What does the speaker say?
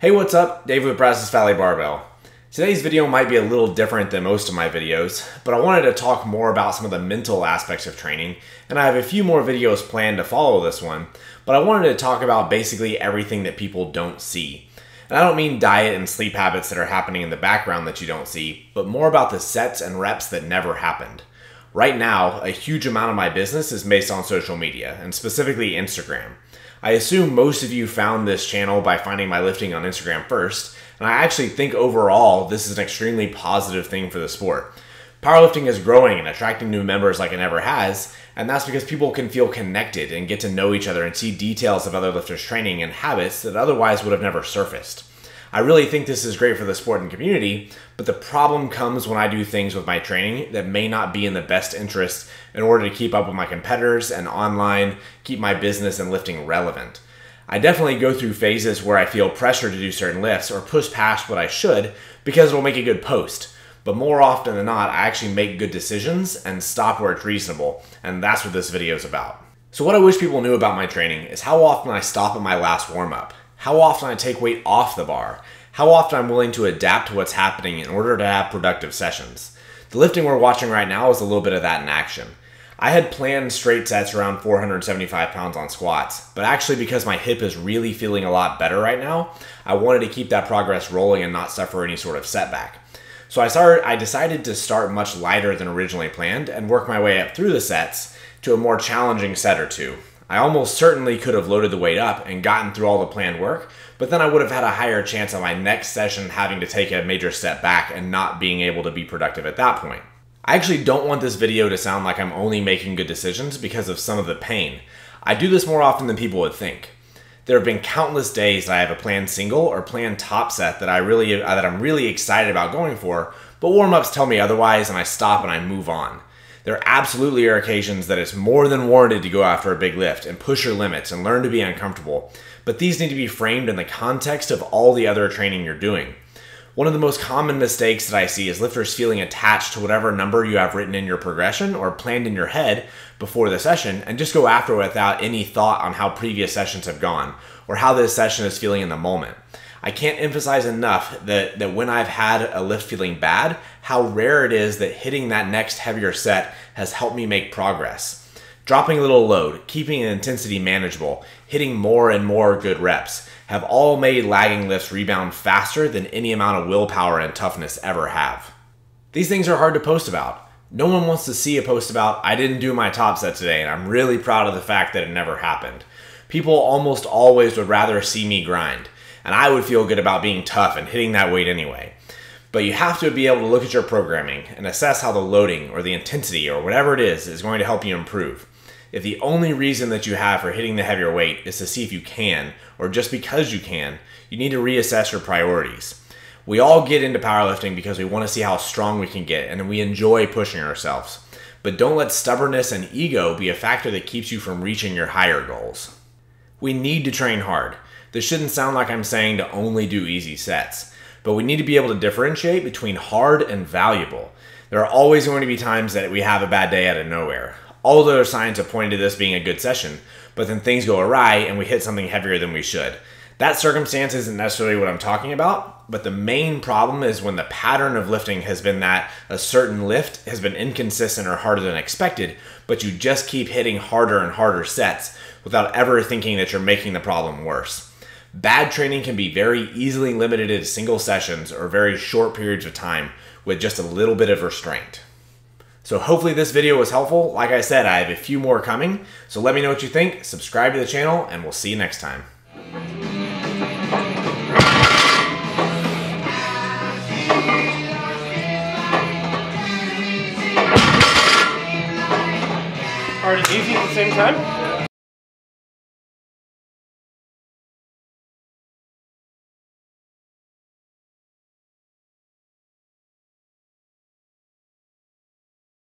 Hey, what's up? Dave with Brazos Valley Barbell. Today's video might be a little different than most of my videos, but I wanted to talk more about some of the mental aspects of training, and I have a few more videos planned to follow this one, but I wanted to talk about basically everything that people don't see. And I don't mean diet and sleep habits that are happening in the background that you don't see, but more about the sets and reps that never happened. Right now, a huge amount of my business is based on social media, and specifically Instagram. I assume most of you found this channel by finding my lifting on Instagram first, and I actually think overall this is an extremely positive thing for the sport. Powerlifting is growing and attracting new members like it never has, and that's because people can feel connected and get to know each other and see details of other lifters' training and habits that otherwise would have never surfaced. I really think this is great for the sport and community, but the problem comes when I do things with my training that may not be in the best interest in order to keep up with my competitors and online keep my business and lifting relevant. I definitely go through phases where I feel pressure to do certain lifts or push past what I should because it'll make a good post. But more often than not, I actually make good decisions and stop where it's reasonable, and that's what this video is about. So what I wish people knew about my training is how often I stop at my last warm up how often I take weight off the bar, how often I'm willing to adapt to what's happening in order to have productive sessions. The lifting we're watching right now is a little bit of that in action. I had planned straight sets around 475 pounds on squats, but actually because my hip is really feeling a lot better right now, I wanted to keep that progress rolling and not suffer any sort of setback. So I started I decided to start much lighter than originally planned and work my way up through the sets to a more challenging set or two. I almost certainly could have loaded the weight up and gotten through all the planned work, but then I would have had a higher chance of my next session having to take a major step back and not being able to be productive at that point. I actually don't want this video to sound like I'm only making good decisions because of some of the pain. I do this more often than people would think. There have been countless days that I have a planned single or planned top set that I really uh, that I'm really excited about going for, but warm-ups tell me otherwise and I stop and I move on. There absolutely are occasions that it's more than warranted to go after a big lift and push your limits and learn to be uncomfortable, but these need to be framed in the context of all the other training you're doing. One of the most common mistakes that I see is lifters feeling attached to whatever number you have written in your progression or planned in your head before the session and just go after without any thought on how previous sessions have gone or how this session is feeling in the moment. I can't emphasize enough that, that when I've had a lift feeling bad, how rare it is that hitting that next heavier set has helped me make progress. Dropping a little load, keeping an intensity manageable, hitting more and more good reps have all made lagging lifts rebound faster than any amount of willpower and toughness ever have. These things are hard to post about. No one wants to see a post about, I didn't do my top set today, and I'm really proud of the fact that it never happened. People almost always would rather see me grind and I would feel good about being tough and hitting that weight anyway. But you have to be able to look at your programming and assess how the loading or the intensity or whatever it is is going to help you improve. If the only reason that you have for hitting the heavier weight is to see if you can, or just because you can, you need to reassess your priorities. We all get into powerlifting because we want to see how strong we can get and we enjoy pushing ourselves. But don't let stubbornness and ego be a factor that keeps you from reaching your higher goals. We need to train hard. This shouldn't sound like I'm saying to only do easy sets, but we need to be able to differentiate between hard and valuable. There are always going to be times that we have a bad day out of nowhere. All the other signs have pointed to this being a good session, but then things go awry and we hit something heavier than we should. That circumstance isn't necessarily what I'm talking about, but the main problem is when the pattern of lifting has been that a certain lift has been inconsistent or harder than expected, but you just keep hitting harder and harder sets without ever thinking that you're making the problem worse. Bad training can be very easily limited to single sessions or very short periods of time with just a little bit of restraint. So hopefully this video was helpful. Like I said, I have a few more coming. So let me know what you think, subscribe to the channel, and we'll see you next time. And easy at the same time?